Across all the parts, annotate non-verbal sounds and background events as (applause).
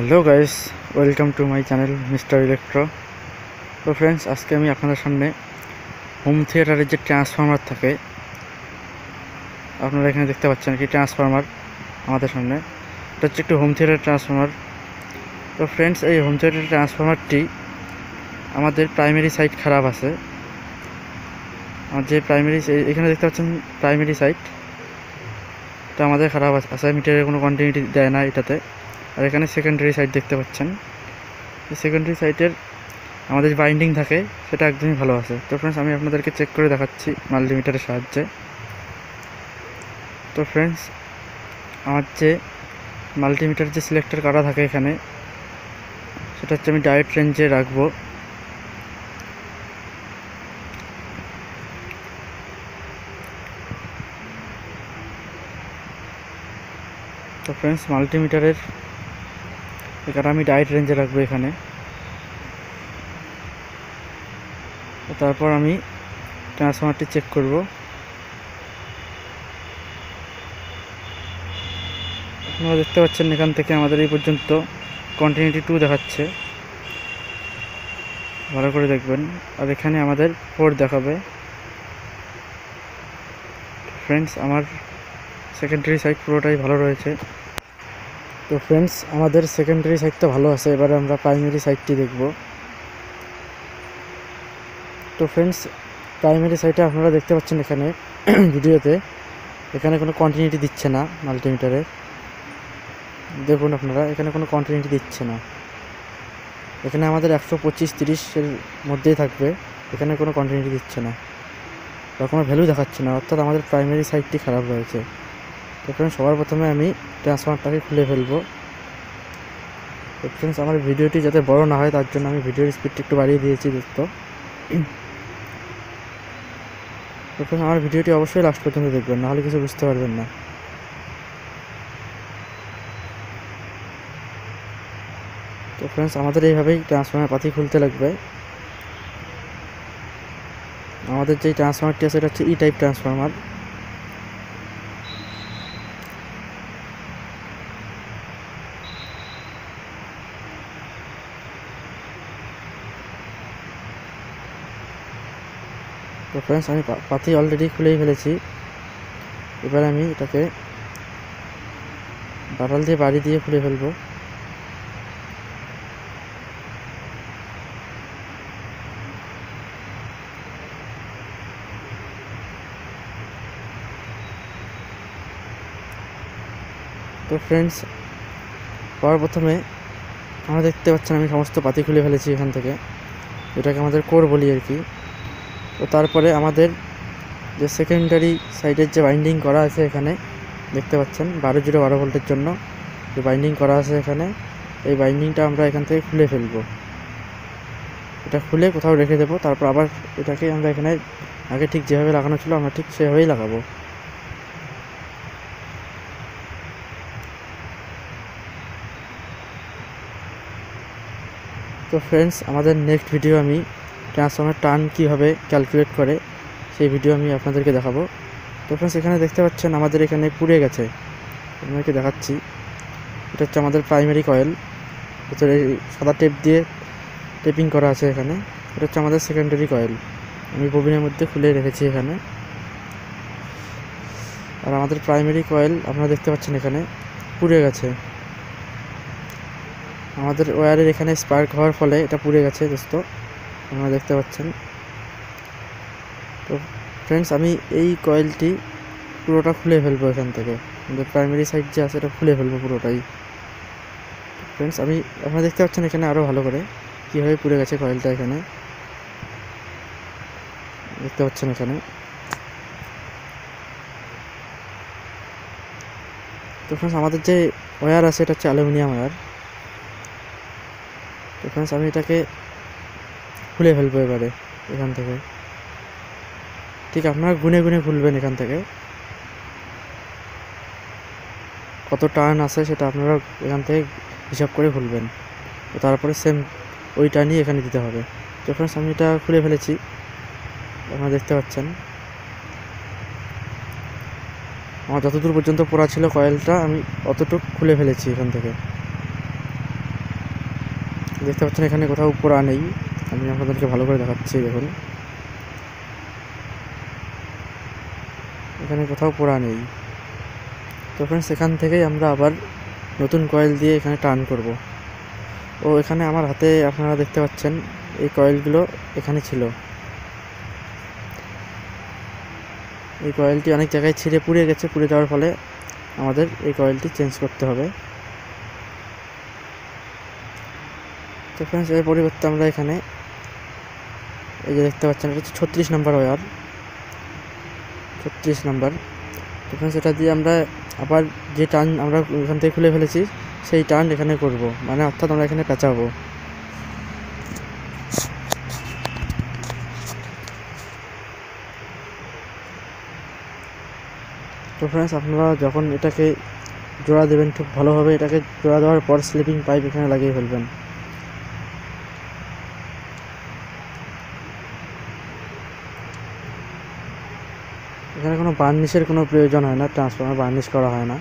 Hello guys welcome to my channel mister electro তো friends আজকে আমি আপনাদের সামনে হোম থিয়েটারের যে ট্রান্সফর্মার থাকে, আপনারা এখানে দেখতে পাচ্ছেন কি ট্রান্সফর্মার আমাদের সামনে। এটা হচ্ছে একটি হোম থিয়েটার ট্রান্সফর্মার তো ফ্রেন্ডস এই হোম থিয়েটার ট্রান্সফর্মারটি আমাদের প্রাইমারি সাইট খারাপ আছে। আমার যে প্রাইমারি এখানে দেখতে পাচ্ছেন প্রাইমারি সাইট তো আমাদের খারাপ আছে আছে মিটারের কোনো কন্টিনিউটি দেয় না এটাতে। আর এখানে সেকেন্ডারি সাইট দেখতে পাচ্ছেন। সেকেন্ডারি সাইটের আমাদের বাইন্ডিং থাকে, সেটা একদমই ভালো আছে। তো ফ্রেন্ডস আমি আপনাদেরকে চেক করে দেখাচ্ছি মাল্টিমিটারের সাহায্যে। তো ফ্রেন্ডস আমার যে মাল্টিমিটার যে সিলেক্টর করা থাকে এখানে, সেটা হচ্ছে আমি ডায়েট রেঞ্জে রাখব। তো ফ্রেন্ডস মাল্টিমিটারের এখানে আমি ডায়েট রেঞ্জে রাখব এখানে। তারপর আমি ট্রান্সফর্মারটি চেক করব। আপনারা দেখতে পাচ্ছেন এখান থেকে আমাদের এই পর্যন্ত কন্টিনিউটি টু দেখাচ্ছে। ভালো করে দেখবেন। আর এখানে আমাদের ফোর দেখাবে। ফ্রেন্ডস আমার সেকেন্ডারি সাইড পুরোটাই ভালো রয়েছে। তো ফ্রেন্ডস আমাদের সেকেন্ডারি সাইডটা ভালো আছে, এবারে আমরা প্রাইমারি সাইডটি দেখব। তো ফ্রেন্ডস প্রাইমারি সাইডে আপনারা দেখতে পাচ্ছেন এখানে (clears throat) ভিডিওতে, এখানে কোনো কন্টিনিউটি দিচ্ছে না মাল্টিমিটারের দেখুন আপনারা, এখানে কোনো কন্টিনিউটি দিচ্ছে না। এখানে আমাদের একশো পঁচিশ তিরিশের মধ্যেই থাকবে, এখানে কোনো কন্টিনিউটি দিচ্ছে না। বা কোনো ভ্যালু দেখাচ্ছে না, অর্থাৎ আমাদের প্রাইমারি সাইডটি খারাপ রয়েছে। তো ফ্রেন্ডস সবার প্রথমে আমি ট্রান্সফারটাকে খুলে ফেলব। তো ফ্রেন্ডস আমার ভিডিওটি যাতে বড় না হয়, তার জন্য আমি ভিডিওর স্পিডটা একটু বাড়িয়ে দিয়েছি দোস্ত। তো ফ্রেন্ডস আমার ভিডিওটি অবশ্যই লাস্ট পর্যন্ত দেখবেন, নাহলে কিছু বুঝতে পারবেন না। তো ফ্রেন্ডস আমাদের এইভাবেই ট্রান্সফর্মার পাতি খুলতে লাগবে। আমাদের যেই ট্রান্সফর্মারটি আছে, এটা হচ্ছে ই টাইপ ট্রান্সফর্মার ফ্রেন্ডস আমি পাতি অলরেডি খুলেই ফেলেছি। এবার আমি এটাকে বাটাল দিয়ে বাড়ি দিয়ে খুলে ফেলব। তো ফ্রেন্ডস সবার প্রথমে আমরা দেখতে পাচ্ছেন আমি সমস্ত পাতি খুলে ফেলেছি এখান থেকে। এটাকে আমাদের কোর বলি আর কি। তো তারপরে আমাদের যে সেকেন্ডারি সাইডের যে বাইন্ডিং করা আছে এখানে, দেখতে পাচ্ছেন, বারো জিরো বারো ভোল্টের জন্য যে বাইন্ডিং করা আছে এখানে, এই বাইন্ডিংটা আমরা এখান থেকে খুলে ফেলব। এটা খুলে কোথাও রেখে দেবো, তারপর আবার এটাকে আমরা এখানে, আগে ঠিক যেভাবে লাগানো ছিল আমরা ঠিক সেভাবেই লাগাবো। তো ফ্রেন্ডস আমাদের নেক্সট ভিডিও আমি ট্রান্সফর্মার টার্ন কীভাবে ক্যালকুলেট করে সেই ভিডিও আমি আপনাদেরকে দেখাবো। তো ফ্রেন্ডস এখানে দেখতে পাচ্ছেন আমাদের এখানে পুড়ে গেছে। আপনাদেরকে দেখাচ্ছি। এটা হচ্ছে আমাদের প্রাইমারি কয়েল ভিতরে সাদা টেপ দিয়ে টেপিং করা আছে এখানে। এটা হচ্ছে আমাদের সেকেন্ডারি কয়েল আমি ববিনের মধ্যে খুলে রেখেছি এখানে। আর আমাদের প্রাইমারি কয়েল আপনারা দেখতে পাচ্ছেন এখানে পুড়ে গেছে। আমাদের ওয়্যারের এখানে স্পার্ক হওয়ার ফলে এটা পুড়ে গেছে, দোস্ত। আপনারা দেখতে পাচ্ছেন। তো ফ্রেন্ডস আমি এই কয়েলটি পুরোটা খুলে ফেলব এখান থেকে। আমাদের প্রাইমারি সাইড যে আছে, এটা খুলে ফেলব পুরোটাই। ফ্রেন্ডস আমি, আপনারা দেখতে পাচ্ছেন এখানে আরও ভালো করে কীভাবে পুড়ে গেছে কয়েলটা এখানে। দেখতে পাচ্ছেন এখানে। তো ফ্রেন্ডস আমাদের যে ওয়্যার আছে, এটা হচ্ছে অ্যালুমিনিয়াম ওয়্যার তো ফ্রেন্ডস আমি এটাকে খুলে ফেলব এবারে, এখান থেকে। ঠিক, আপনারা গুনে গুনে খুলবেন এখান থেকে। কত টার্ন আছে সেটা আপনারা এখান থেকে হিসাব করে খুলবেন। তারপরে সেম ওই টার্নই এখানে দিতে হবে। ফ্রেন্ডস আমি এটা খুলে ফেলেছি। আপনারা দেখতে পাচ্ছেন। আমার যতদূর পর্যন্ত পড়া ছিল কয়েলটা, আমি অতটুক খুলে ফেলেছি এখান থেকে। দেখতে পাচ্ছেন এখানে কোথাও পোড়া নেই। আমি আপনাদেরকে ভালো করে দেখাচ্ছি, দেখুন। এখানে কোথাও পোড়া নেই। তো ফ্রেন্ডস এখান থেকেই আমরা আবার নতুন কয়েল দিয়ে এখানে টার্ন করব। ও, এখানে আমার হাতে আপনারা দেখতে পাচ্ছেন, এই কয়েলগুলো এখানে ছিল। এই কয়েলটি অনেক জায়গায় ছিঁড়ে পুড়ে গেছে, পুড়ে যাওয়ার ফলে আমাদের এই কয়েলটি চেঞ্জ করতে হবে। তো ফ্রেন্ডস এর পরিবর্তে আমরা এখানে এই যে দেখতে পাচ্ছেন, এটা হচ্ছে ছত্রিশ নাম্বার ওয়ার। ছত্রিশ নাম্বার। তো ফ্রেন্ডস এটা দিয়ে আমরা আবার যে টার্ন আমরা এখান থেকে খুলে ফেলেছি, সেই টার্ন এখানে করব। মানে অর্থাৎ আমরা এখানে পেঁচাবো। তো ফ্রেন্ডস আপনারা যখন এটাকে জোড়া দেবেন, খুব ভালোভাবে এটাকে জোড়া দেওয়ার পর স্লিপিং পাইপ এখানে লাগিয়ে ফেলবেন এখানে কোনো বার্নিশের কোনো প্রয়োজন হয় না ট্রান্সফর্মার বার্নিশ করা হয় না।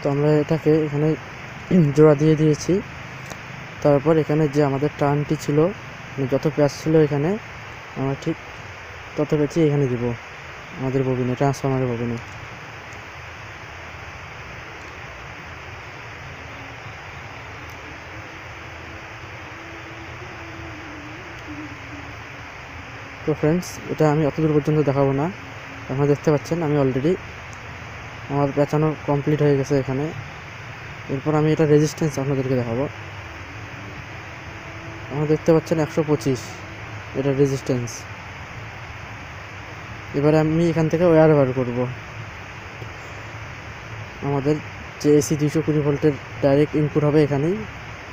তো আমরা এটাকে এখানে (clears throat) জোড়া দিয়ে দিয়েছি। তারপর এখানে যে আমাদের টার্নটি ছিল মানে যত প্যাচ ছিল এখানে, আমরা ঠিক তত প্যাচই এখানে দিব। আমাদের ববিনে ট্রান্সফর্মারের ববিনে তো ফ্রেন্ডস এটা আমি অত দূর পর্যন্ত দেখাবো না। আপনারা দেখতে পাচ্ছেন, আমি অলরেডি আমার পেঁচানো কমপ্লিট হয়ে গেছে এখানে। এরপর আমি এটা রেজিস্ট্যান্স আপনাদেরকে দেখাবো। আপনারা দেখতে পাচ্ছেন একশো পঁচিশ, এটা রেজিস্ট্যান্স এবারে আমি এখান থেকে ওয়্যার বার করব। আমাদের যে এসি দুইশো কুড়ি ভোল্টের ডাইরেক্ট ইনপুট হবে এখানেই।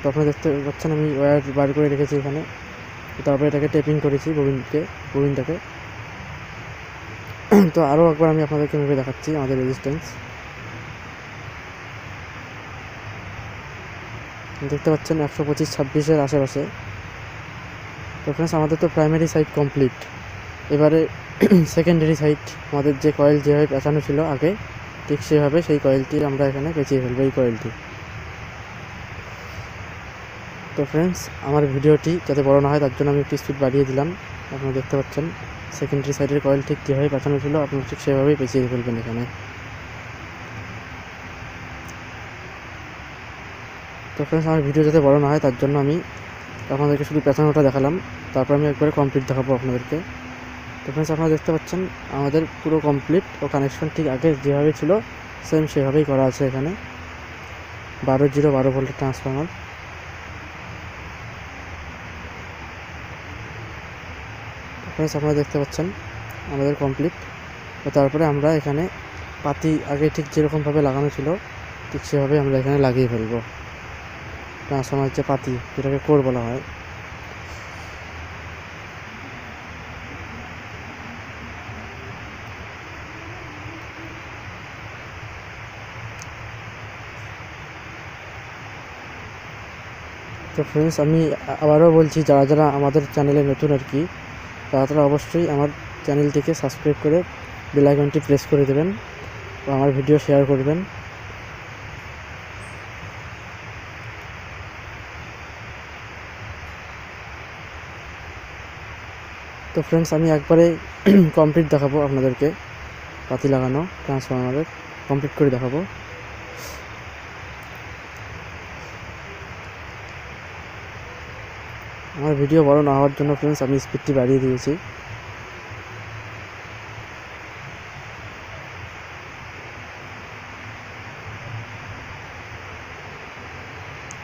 তো আপনারা দেখতে পাচ্ছেন আমি ওয়্যার বার করে রেখেছি এখানে। তারপরে এটাকে টেপিং করেছি ববিনকে ববিনটাকে (clears throat) তো আরও একবার আমি আপনাদেরকে ভেবে দেখাচ্ছি, আমাদের রেজিস্ট্যান্স দেখতে পাচ্ছেন একশো পঁচিশ, ছাব্বিশের আশেপাশে। তো ফ্রেন্ডস আমাদের তো প্রাইমারি সাইট কমপ্লিট এবারে (clears throat) সেকেন্ডারি সাইট আমাদের যে কয়েল যেভাবে পেঁচানো ছিল আগে, ঠিক সেভাবে সেই কয়েলটি আমরা এখানে পেঁচিয়ে ফেলব, এই কয়েলটি তো ফ্রেন্ডস আমার ভিডিওটি যাতে বড় না হয়, তার জন্য আমি একটু স্পিড বাড়িয়ে দিলাম। আপনারা দেখতে পাচ্ছেন সেকেন্ডারি সাইডের কয়েল ঠিক যেভাবে পেঁচানো ছিল, আপনারা ঠিক সেভাবেই পেঁচিয়ে ফেলবেন এখানে। তো ফ্রেন্ডস আমার ভিডিও যাতে বড় না হয়, তার জন্য আমি আপনাদেরকে শুধু পেঁচানোটা দেখালাম। তারপর আমি একবারে কমপ্লিট দেখাবো আপনাদেরকে। তো ফ্রেন্ডস আপনারা দেখতে পাচ্ছেন, আমাদের পুরো কমপ্লিট ও কানেকশন ঠিক আগে যেভাবে ছিল সেম সেভাবেই করা আছে এখানে। বারো জিরো বারো ভোল্টের ট্রান্সফর্মার ফ্রেন্ডস আপনারা দেখতে পাচ্ছেন, আমাদের কমপ্লিট তো তারপরে আমরা এখানে পাতি আগে ঠিক যেরকমভাবে লাগানো ছিল, ঠিক সেভাবে আমরা এখানে লাগিয়ে ফেলব। ট্রান্সফর্মার যে পাতি, যেটাকে কোর বলা হয়। তো ফ্রেন্ডস আমি আবারও বলছি, যারা যারা আমাদের চ্যানেলে নতুন আর কি, তারা তারা অবশ্যই আমার চ্যানেলটিকে সাবস্ক্রাইব করে বেল আইকনটি প্রেস করে দেবেন, ও আমার ভিডিও শেয়ার করবেন। তো ফ্রেন্ডস আমি একবারে (clears throat) কমপ্লিট দেখাবো আপনাদেরকে পাতি লাগানো ট্রান্সফরমারের কমপ্লিট করে দেখাবো। আমার ভিডিও বড় না হওয়ার জন্য ফ্রেন্ডস আমি স্পিডটি বাড়িয়ে দিয়েছি।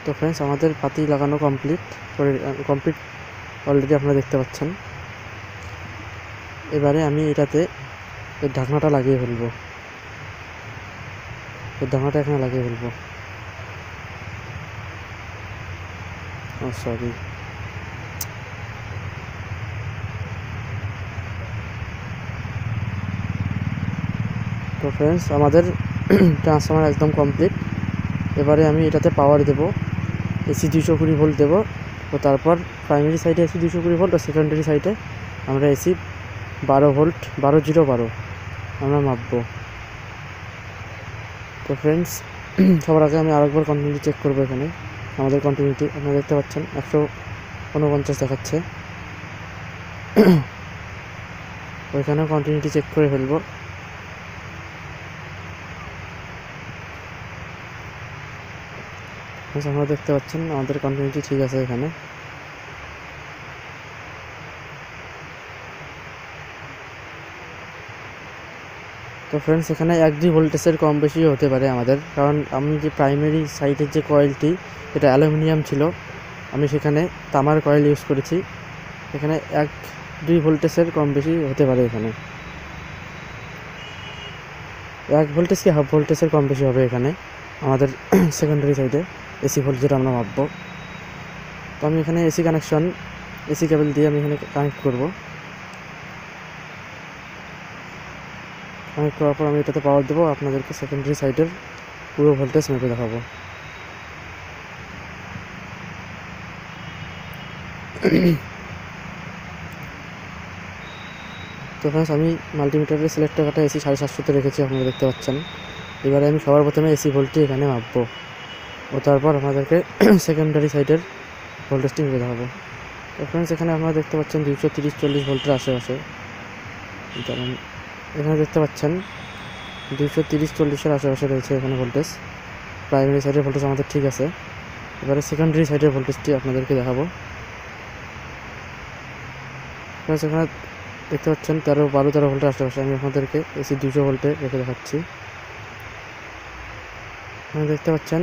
তো ফ্রেন্ডস আমাদের পাতি লাগানো কমপ্লিট কমপ্লিট অলরেডি আপনারা দেখতে পাচ্ছেন। এবারে আমি এটাতে এর ঢাকনাটা লাগিয়ে ফেলব। এর ঢাকনাটা এখানে লাগিয়ে ফেলব। সরি তো ফ্রেন্ডস আমাদের (clears throat) ট্রান্সফর্মার একদম কমপ্লিট এবারে আমি এটাতে পাওয়ার দেব এসি দুশো কুড়ি ভোল্ট দেবো। তো তারপর প্রাইমারি সাইডে এসি দুশো কুড়ি ভোল্ট আর সেকেন্ডারি সাইডে আমরা এসি বারো ভোল্ট বারো জিরো বারো আমরা মাপবো। তো ফ্রেন্ডস (clears throat) সবার আগে আমি আরেকবার কন্টিনিউটি চেক করব এখানে। আমাদের কন্টিনিউটি আপনারা দেখতে পাচ্ছেন, একশো উনপঞ্চাশ দেখাচ্ছে। (clears throat) ওইখানেও কন্টিনিউটি চেক করে ফেলব। আপনারা দেখতে পাচ্ছেন, আমাদের কন্টিনিউটি ঠিক আছে এখানে। তো ফ্রেন্ডস এখানে এক দুই ভোল্টেজের কম বেশি হতে পারে আমাদের। কারণ আমি যে প্রাইমারি সাইডের যে কয়েলটি এটা অ্যালুমিনিয়াম ছিল। আমি সেখানে তামার কয়েল ইউজ করেছি। এখানে এক দুই ভোল্টেজের কম বেশি হতে পারে এখানে। এক ভোল্টেজ কি হাফ ভোল্টেজের কম বেশি হবে এখানে, আমাদের (coughs) সেকেন্ডারি সাইডে এসি ভোল্ট যেটা আমরা মাপবো তো আমি এখানে এসি কানেকশন এসি কেবল দিয়ে আমি এখানে কানেক্ট করব। কানেক্ট করার পর আমি এটাতে পাওয়ার দেবো, আপনাদেরকে সেকেন্ডারি সাইডের পুরো ভোল্টেজ মেপে দেখাবো। তো ফ্রেন্ডস আমি মাল্টিমিটারের সিলেক্টর কাটা এসি সাড়ে সাতশোতে রেখেছি, আপনারা দেখতে পাচ্ছেন। এবারে আমি সবার প্রথমে এসি ভোল্টটি এখানে মাপবো। ও তারপর আমাদেরকে সেকেন্ডারি সাইডের ভোল্টেজটি মেপে দেখাবো তো ফ্রেন্ডস এখানে আপনারা দেখতে পাচ্ছেন দুইশো তিরিশ চল্লিশ ভোল্টের আশেপাশে। কারণ এখানে দেখতে পাচ্ছেন দুইশো তিরিশ চল্লিশের আশেপাশে রয়েছে এখানে ভোল্টেজ প্রাইমারি সাইডের ভোল্টেজ আমাদের ঠিক আছে। এবারে সেকেন্ডারি সাইডের ভোল্টেজটি আপনাদেরকে দেখাবো। ফ্রেন্ডস এখানে দেখতে পাচ্ছেন তেরো, বারো, তেরো ভোল্টের আশেপাশে আমি আপনাদেরকে এসি দুশো ভোল্টে রেখে দেখাচ্ছি। দেখতে পাচ্ছেন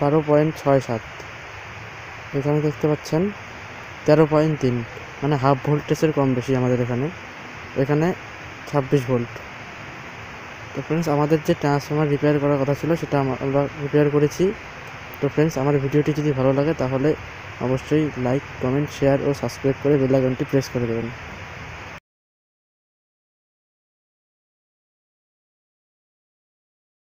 বারো পয়েন্ট ছয় সাত। এখানে দেখতে পাচ্ছেন তেরো পয়েন্ট তিন মানে হাফ ভোল্টেজের কম বেশি আমাদের এখানে। এখানে ছাব্বিশ ভোল্ট তো ফ্রেন্ডস আমাদের যে ট্রান্সফর্মার রিপেয়ার করার কথা ছিল, সেটা আমরা রিপেয়ার করেছি। তো ফ্রেন্ডস আমার ভিডিওটি যদি ভালো লাগে, তাহলে অবশ্যই লাইক কমেন্ট শেয়ার ও সাবস্ক্রাইব করে বেল আইকনটি প্রেস করে দেবেন।